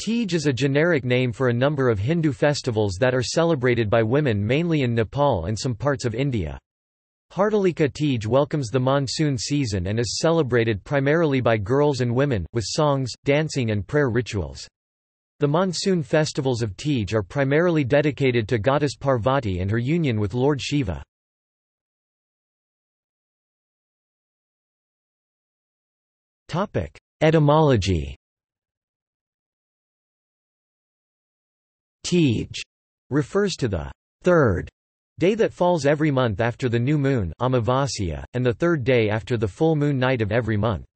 Teej is a generic name for a number of Hindu festivals that are celebrated by women mainly in Nepal and some parts of India. Hartalika Teej welcomes the monsoon season and is celebrated primarily by girls and women, with songs, dancing and prayer rituals. The monsoon festivals of Teej are primarily dedicated to goddess Parvati and her union with Lord Shiva. Etymology Teej refers to the third day that falls every month after the new moon Amavasya, and the third day after the full moon night of every month.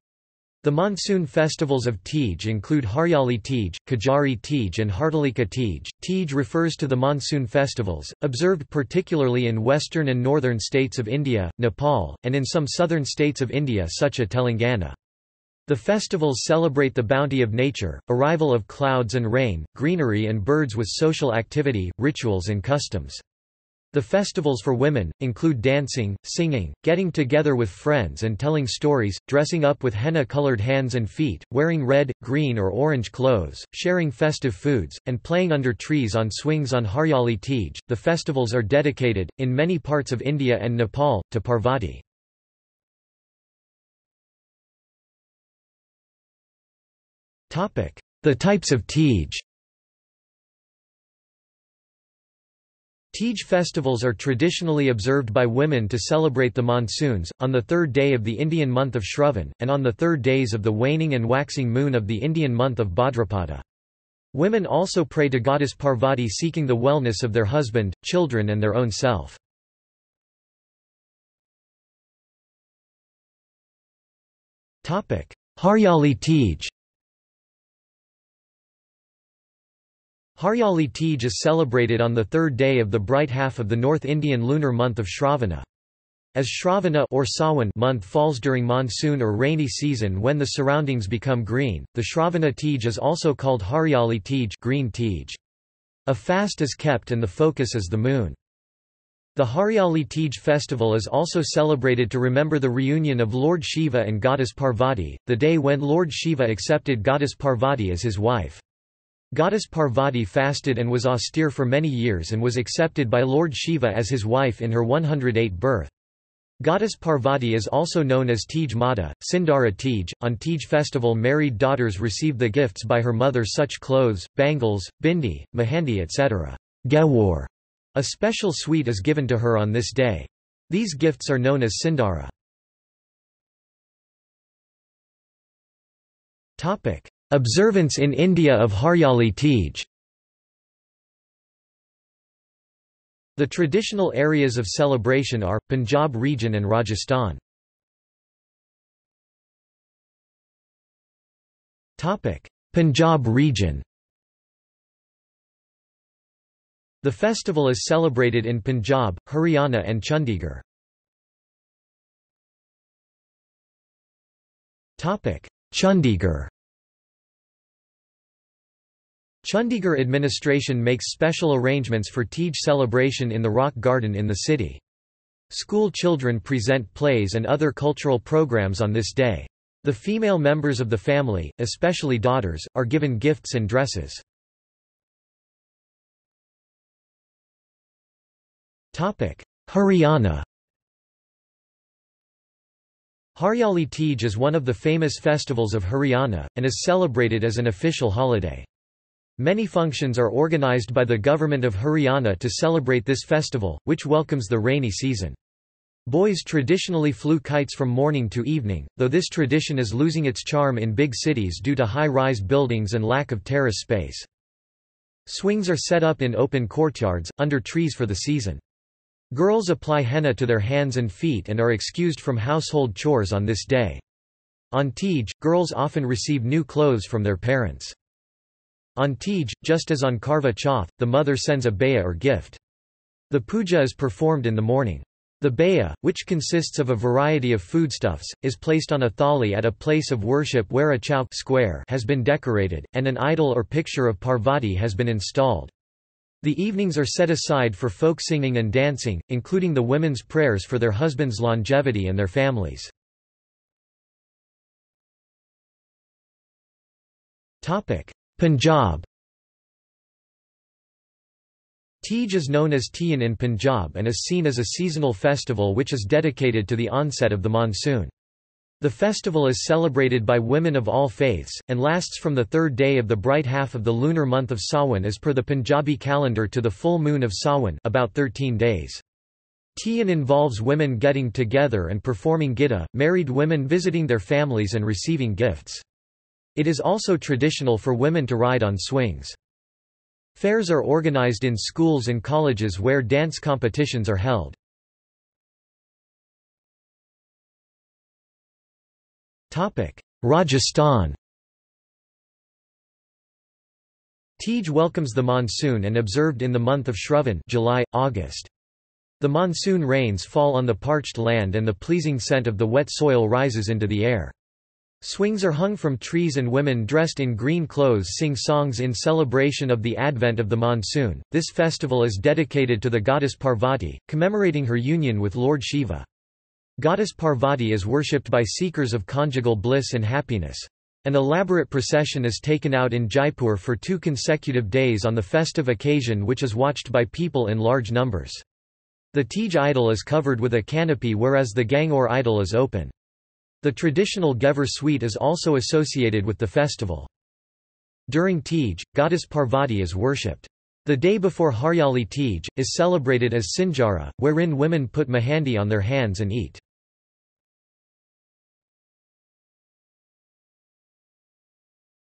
The monsoon festivals of Teej include Haryali Teej, Kajari Teej and Hartalika Teej. Teej refers to the monsoon festivals, observed particularly in western and northern states of India, Nepal, and in some southern states of India such as Telangana. The festivals celebrate the bounty of nature, arrival of clouds and rain, greenery and birds with social activity, rituals and customs. The festivals for women, include dancing, singing, getting together with friends and telling stories, dressing up with henna-colored hands and feet, wearing red, green or orange clothes, sharing festive foods, and playing under trees on swings on Haryali Teej. The festivals are dedicated, in many parts of India and Nepal, to Parvati. The types of Teej Teej festivals are traditionally observed by women to celebrate the monsoons, on the third day of the Indian month of Shravan, and on the third days of the waning and waxing moon of the Indian month of Bhadrapada. Women also pray to goddess Parvati seeking the wellness of their husband, children and their own self. Haryali Teej Haryali Teej is celebrated on the third day of the bright half of the North Indian lunar month of Shravana. As Shravana or Sawan month falls during monsoon or rainy season when the surroundings become green, the Shravana Teej is also called Haryali Teej, green Teej. A fast is kept and the focus is the moon. The Haryali Teej festival is also celebrated to remember the reunion of Lord Shiva and goddess Parvati, the day when Lord Shiva accepted goddess Parvati as his wife. Goddess Parvati fasted and was austere for many years and was accepted by Lord Shiva as his wife in her 108th birth. Goddess Parvati is also known as Teej Mata, Sindara Teej. On Teej festival married daughters receive the gifts by her mother such clothes, bangles, bindi, mahandi etc. Ghevar. A special sweet is given to her on this day. These gifts are known as Sindara. Observance in India of Haryali Teej. The traditional areas of celebration are, Punjab region and Rajasthan. Punjab region. The festival is celebrated in Punjab, Haryana and Chandigarh. Chandigarh Chandigarh administration makes special arrangements for Teej celebration in the Rock Garden in the city. School children present plays and other cultural programs on this day. The female members of the family, especially daughters, are given gifts and dresses. Haryana Haryali Teej is one of the famous festivals of Haryana, and is celebrated as an official holiday. Many functions are organized by the government of Haryana to celebrate this festival, which welcomes the rainy season. Boys traditionally flew kites from morning to evening, though this tradition is losing its charm in big cities due to high-rise buildings and lack of terrace space. Swings are set up in open courtyards, under trees for the season. Girls apply henna to their hands and feet and are excused from household chores on this day. On Teej, girls often receive new clothes from their parents. On Teej, just as on Karva Chauth, the mother sends a baya or gift. The puja is performed in the morning. The baya, which consists of a variety of foodstuffs, is placed on a thali at a place of worship where a chowk square has been decorated, and an idol or picture of Parvati has been installed. The evenings are set aside for folk singing and dancing, including the women's prayers for their husbands' longevity and their families. Punjab Teej is known as Tiyan in Punjab and is seen as a seasonal festival which is dedicated to the onset of the monsoon. The festival is celebrated by women of all faiths, and lasts from the third day of the bright half of the lunar month of Sawan as per the Punjabi calendar to the full moon of Sawan about 13 days. Tiyan involves women getting together and performing gidda, married women visiting their families and receiving gifts. It is also traditional for women to ride on swings. Fairs are organized in schools and colleges where dance competitions are held. Rajasthan Teej welcomes the monsoon and observed in the month of Shravan July, August. The monsoon rains fall on the parched land and the pleasing scent of the wet soil rises into the air. Swings are hung from trees and women dressed in green clothes sing songs in celebration of the advent of the monsoon. This festival is dedicated to the goddess Parvati, commemorating her union with Lord Shiva. Goddess Parvati is worshipped by seekers of conjugal bliss and happiness. An elaborate procession is taken out in Jaipur for two consecutive days on the festive occasion which is watched by people in large numbers. The Teej idol is covered with a canopy whereas the Gangaur idol is open. The traditional Ghevar sweet is also associated with the festival. During Teej, goddess Parvati is worshipped. The day before Haryali Teej, is celebrated as Sinjara, wherein women put mehandi on their hands and eat.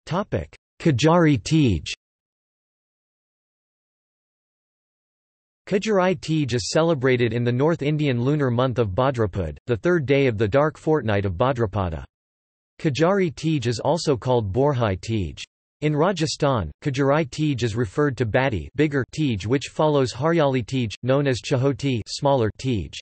Kajari Teej Kajari Teej is celebrated in the North Indian lunar month of Bhadrapad, the third day of the dark fortnight of Bhadrapada. Kajari Teej is also called Borhai Teej. In Rajasthan, Kajari Teej is referred to Badi bigger Teej which follows Haryali Teej, known as Chahoti smaller Teej.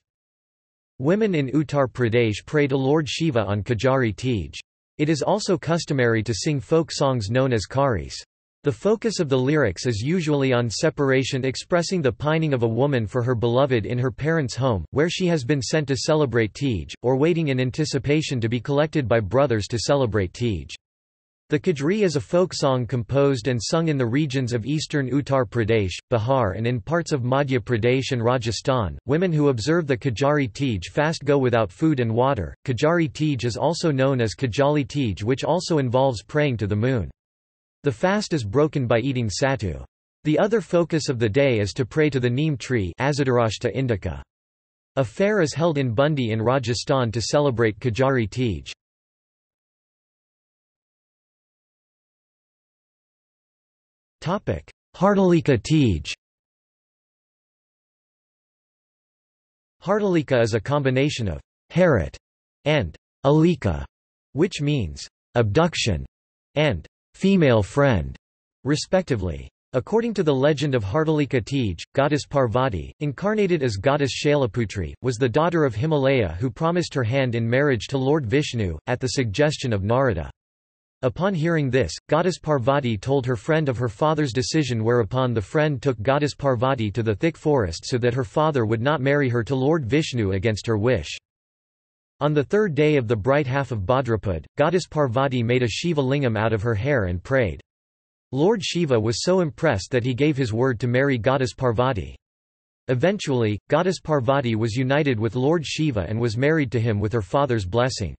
Women in Uttar Pradesh pray to Lord Shiva on Kajari Teej. It is also customary to sing folk songs known as karis. The focus of the lyrics is usually on separation expressing the pining of a woman for her beloved in her parents' home, where she has been sent to celebrate Teej, or waiting in anticipation to be collected by brothers to celebrate Teej. The Kajri is a folk song composed and sung in the regions of eastern Uttar Pradesh, Bihar and in parts of Madhya Pradesh and Rajasthan. Women who observe the Kajari Teej fast go without food and water. Kajari Teej is also known as Kajali Teej which also involves praying to the moon. The fast is broken by eating sattu. The other focus of the day is to pray to the neem tree indica. A fair is held in Bundi in Rajasthan to celebrate Kajari Teej. Hartalika Teej Hartalika is a combination of harit and alika, which means abduction and female friend, respectively. According to the legend of Hartalika Teej, goddess Parvati, incarnated as goddess Shailaputri, was the daughter of Himalaya who promised her hand in marriage to Lord Vishnu, at the suggestion of Narada. Upon hearing this, goddess Parvati told her friend of her father's decision whereupon the friend took goddess Parvati to the thick forest so that her father would not marry her to Lord Vishnu against her wish. On the third day of the bright half of Bhadrapad, goddess Parvati made a Shiva lingam out of her hair and prayed. Lord Shiva was so impressed that he gave his word to marry goddess Parvati. Eventually, goddess Parvati was united with Lord Shiva and was married to him with her father's blessing.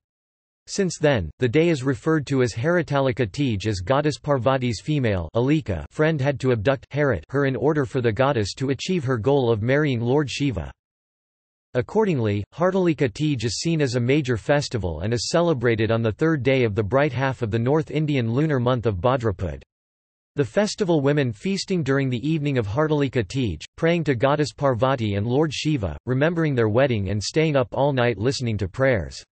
Since then, the day is referred to as Haritalika Teej as goddess Parvati's female Alika friend had to abduct her in order for the goddess to achieve her goal of marrying Lord Shiva. Accordingly, Hartalika Teej is seen as a major festival and is celebrated on the third day of the bright half of the North Indian lunar month of Bhadrapad. The festival women feasting during the evening of Hartalika Teej, praying to goddess Parvati and Lord Shiva, remembering their wedding and staying up all night listening to prayers.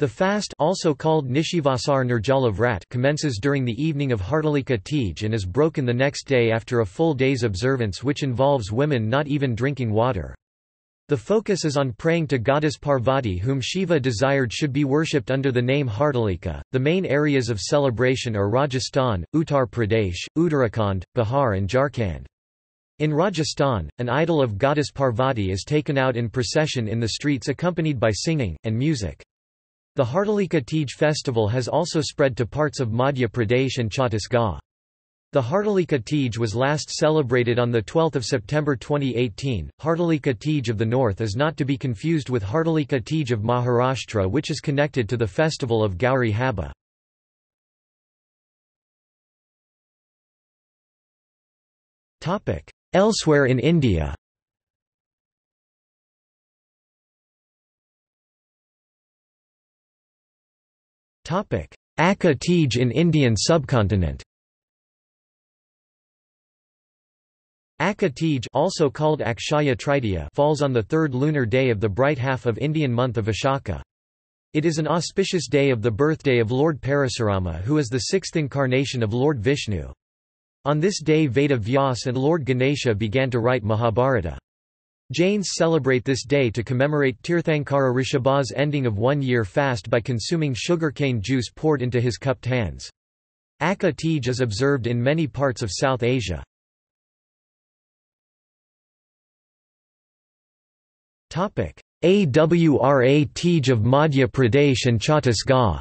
The fast also called Nishivasar Nirjala Vrat commences during the evening of Hartalika Teej and is broken the next day after a full day's observance which involves women not even drinking water. The focus is on praying to goddess Parvati whom Shiva desired should be worshipped under the name Hartalika. The main areas of celebration are Rajasthan, Uttar Pradesh, Uttarakhand, Bihar and Jharkhand. In Rajasthan, an idol of goddess Parvati is taken out in procession in the streets accompanied by singing, and music. The Hartalika Teej festival has also spread to parts of Madhya Pradesh and Chhattisgarh. The Hartalika Teej was last celebrated on 12 September 2018. Hartalika Teej of the North is not to be confused with Hartalika Teej of Maharashtra which is connected to the festival of Gauri Haba. Elsewhere in India Akha Teej in Indian subcontinent Akha Teej also called Akshaya Tritiya falls on the third lunar day of the bright half of Indian month of Vishaka. It is an auspicious day of the birthday of Lord Parasurama who is the sixth incarnation of Lord Vishnu. On this day Veda Vyas and Lord Ganesha began to write Mahabharata. Jains celebrate this day to commemorate Tirthankara Rishabha's ending of one-year fast by consuming sugarcane juice poured into his cupped hands. Akha Teej is observed in many parts of South Asia. Awra Teej of Madhya Pradesh and Chhattisgarh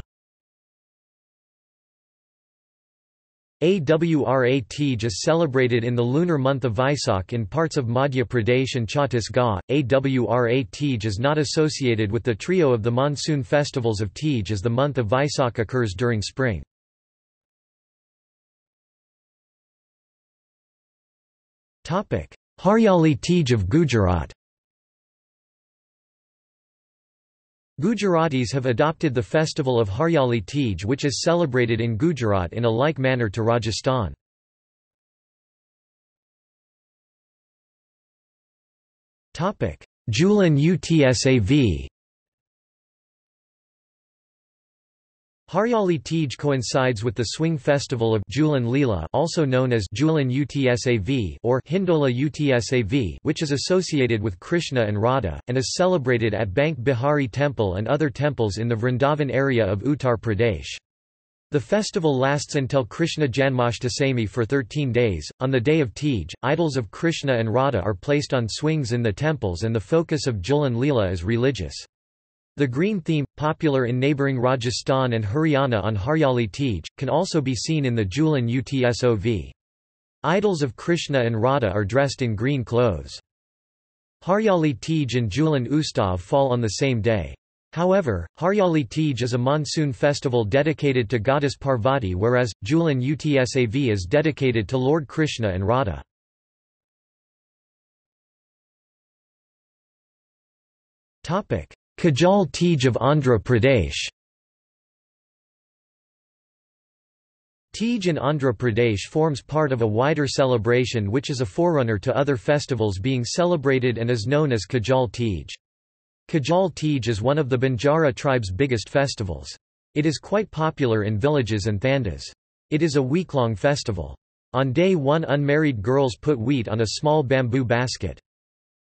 Awra Teej is celebrated in the lunar month of Vaisak in parts of Madhya Pradesh and Chhattisgarh. Awra Teej is not associated with the trio of the monsoon festivals of Teej as the month of Vaisak occurs during spring. Hariyali Teej of Gujarat Gujaratis have adopted the festival of Hariyali Teej which is celebrated in Gujarat in a like manner to Rajasthan. Jhulan Utsav Hariyali Teej coincides with the swing festival of Jhulan Leela also known as Jhulan Utsav or Hindola Utsav which is associated with Krishna and Radha, and is celebrated at Bank Bihari Temple and other temples in the Vrindavan area of Uttar Pradesh. The festival lasts until Krishna Janmashtami for 13 days. On the day of Teej, idols of Krishna and Radha are placed on swings in the temples and the focus of Jhulan Leela is religious. The green theme, popular in neighbouring Rajasthan and Haryana on Hariyali Teej, can also be seen in the Jhulan Utsav. Idols of Krishna and Radha are dressed in green clothes. Hariyali Teej and Jhulan Utsav fall on the same day. However, Hariyali Teej is a monsoon festival dedicated to goddess Parvati whereas, Jhulan Utsav is dedicated to Lord Krishna and Radha. Kajal Teej of Andhra Pradesh Teej in Andhra Pradesh forms part of a wider celebration which is a forerunner to other festivals being celebrated and is known as Kajal Teej. Kajal Teej is one of the Banjara tribe's biggest festivals. It is quite popular in villages and thandas. It is a week-long festival. On day one unmarried girls put wheat on a small bamboo basket.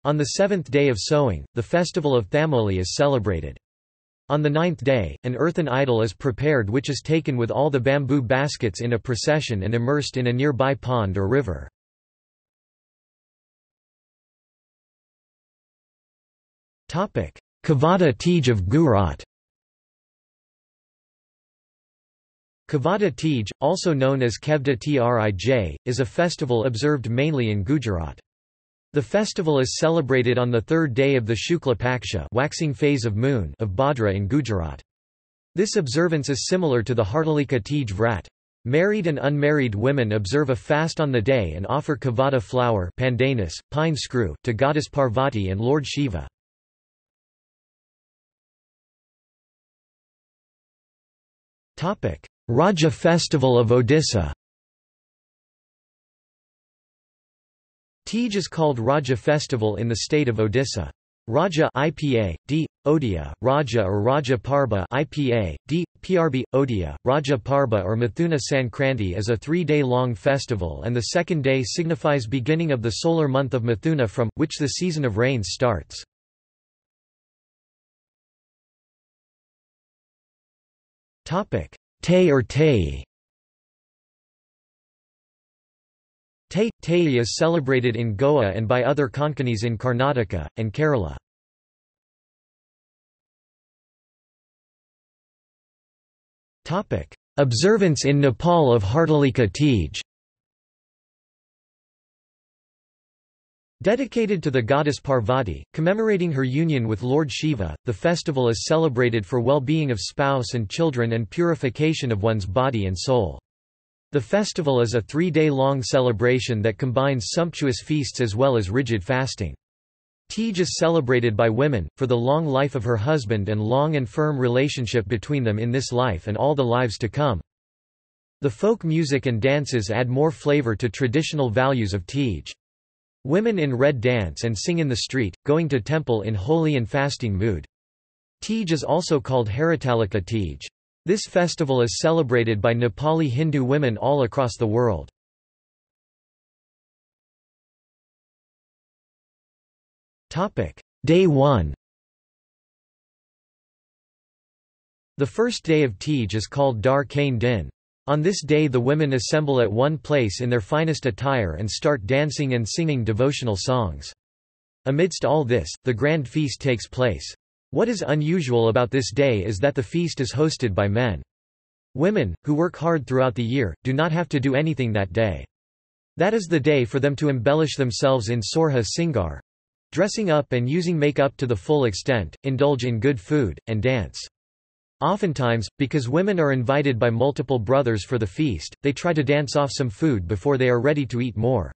On the seventh day of sowing, the festival of Thamoli is celebrated. On the ninth day, an earthen idol is prepared which is taken with all the bamboo baskets in a procession and immersed in a nearby pond or river. Kavada Teej of Gujarat Kavada Teej, also known as Kevda Trij, is a festival observed mainly in Gujarat. The festival is celebrated on the third day of the Shukla Paksha waxing phase of moon of Bhadra in Gujarat. This observance is similar to the Hartalika Teej Vrat. Married and unmarried women observe a fast on the day and offer kavada flower pandanus, pine screw, to goddess Parvati and Lord Shiva. Raja festival of Odisha Teej is called Raja festival in the state of Odisha. Raja IPA, D, Odia, Raja or Raja Parba IPA, D, PRB, Odia, Raja Parba or Mithuna Sankranti is a three-day-long festival and the second day signifies beginning of the solar month of Mithuna from, which the season of rains starts. Tay or Tay Te, Tei is celebrated in Goa and by other Konkanis in Karnataka, and Kerala. Observance in Nepal of Hartalika Teej Dedicated to the goddess Parvati, commemorating her union with Lord Shiva, the festival is celebrated for well-being of spouse and children and purification of one's body and soul. The festival is a three-day-long celebration that combines sumptuous feasts as well as rigid fasting. Teej is celebrated by women, for the long life of her husband and long and firm relationship between them in this life and all the lives to come. The folk music and dances add more flavor to traditional values of Teej. Women in red dance and sing in the street, going to temple in holy and fasting mood. Teej is also called Haritalika Teej. This festival is celebrated by Nepali Hindu women all across the world. Day 1 The first day of Teej is called Dar Kain Din. On this day the women assemble at one place in their finest attire and start dancing and singing devotional songs. Amidst all this, the grand feast takes place. What is unusual about this day is that the feast is hosted by men. Women, who work hard throughout the year, do not have to do anything that day. That is the day for them to embellish themselves in Sorha Singar dressing up and using makeup to the full extent, indulge in good food, and dance. Oftentimes, because women are invited by multiple brothers for the feast, they try to dance off some food before they are ready to eat more.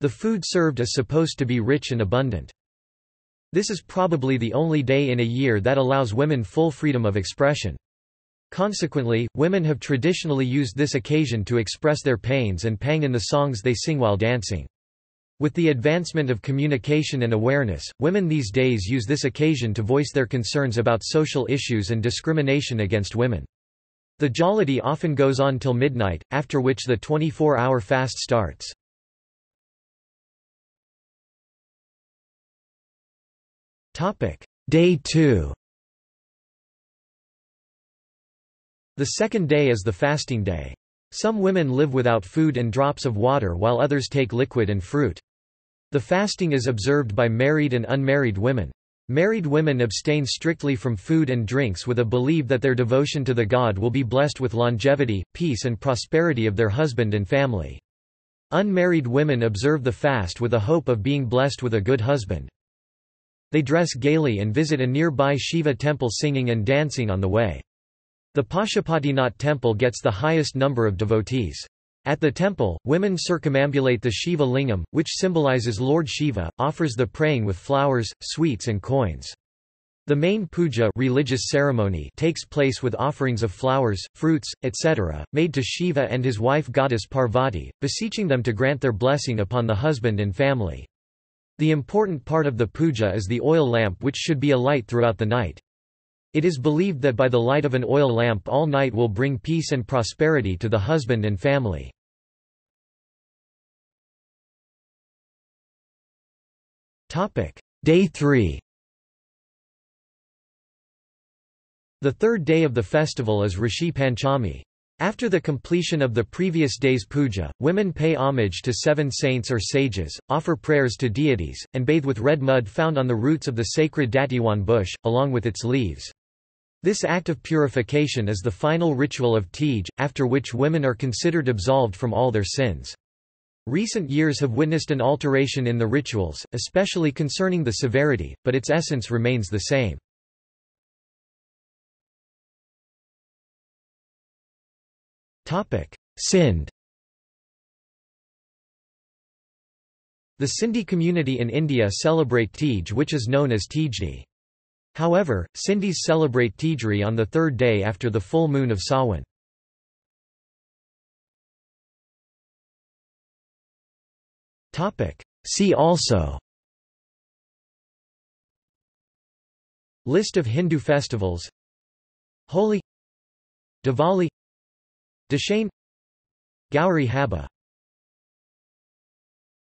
The food served is supposed to be rich and abundant. This is probably the only day in a year that allows women full freedom of expression. Consequently, women have traditionally used this occasion to express their pains and pang in the songs they sing while dancing. With the advancement of communication and awareness, women these days use this occasion to voice their concerns about social issues and discrimination against women. The jollity often goes on till midnight, after which the 24-hour fast starts. Day 2 The second day is the fasting day. Some women live without food and drops of water while others take liquid and fruit. The fasting is observed by married and unmarried women. Married women abstain strictly from food and drinks with a belief that their devotion to the god will be blessed with longevity, peace and prosperity of their husband and family. Unmarried women observe the fast with a hope of being blessed with a good husband. They dress gaily and visit a nearby Shiva temple singing and dancing on the way. The Pashupatinath temple gets the highest number of devotees. At the temple, women circumambulate the Shiva lingam, which symbolizes Lord Shiva, offers the praying with flowers, sweets and coins. The main puja religious ceremony takes place with offerings of flowers, fruits, etc., made to Shiva and his wife goddess Parvati, beseeching them to grant their blessing upon the husband and family. The important part of the puja is the oil lamp which should be alight throughout the night. It is believed that by the light of an oil lamp all night will bring peace and prosperity to the husband and family. Day 3 The third day of the festival is Rishi Panchami. After the completion of the previous day's puja, women pay homage to seven saints or sages, offer prayers to deities, and bathe with red mud found on the roots of the sacred Datiwan bush, along with its leaves. This act of purification is the final ritual of Teej, after which women are considered absolved from all their sins. Recent years have witnessed an alteration in the rituals, especially concerning the severity, but its essence remains the same. Sindh The Sindhi community in India celebrate Teej which is known as Tejdi. However, Sindhis celebrate Tejri on the third day after the full moon of Sawan. See also List of Hindu festivals Holi Diwali Dashain Gauri Haba